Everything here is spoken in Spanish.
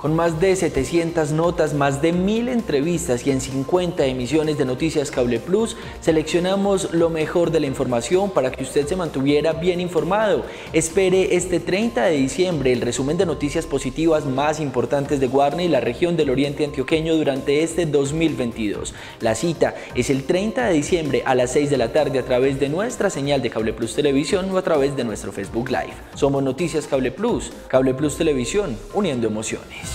Con más de 700 notas, más de 1000 entrevistas y en 50 emisiones de Noticias Cable Plus, seleccionamos lo mejor de la información para que usted se mantuviera bien informado. Espere este 30 de diciembre el resumen de noticias positivas más importantes de Guarne y la región del Oriente Antioqueño durante este 2022. La cita es el 30 de diciembre a las 6 de la tarde a través de nuestra señal de Cable Plus Televisión o a través de nuestro Facebook Live. Somos Noticias Cable Plus, Cable Plus Televisión, uniendo emociones.